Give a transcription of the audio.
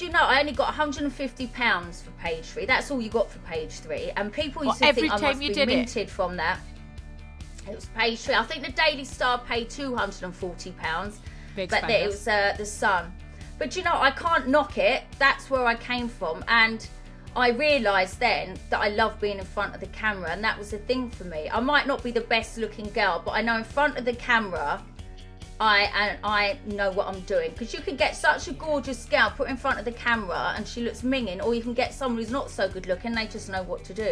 do you know I only got 150 pounds for page three. That's all you got for page three, and people used Well, to every think I must you be did it? minted from that. It was page three. I think the Daily Star paid 240 pounds, but then it was uh, the Sun. But you know, I can't knock it. That's where I came from, and I realised then that I love being in front of the camera, and that was the thing for me. I might not be the best looking girl, but I know in front of the camera, I and I know what I'm doing because you can get such a gorgeous girl put in front of the camera and she looks minging, or you can get someone who's not so good looking. They just know what to do.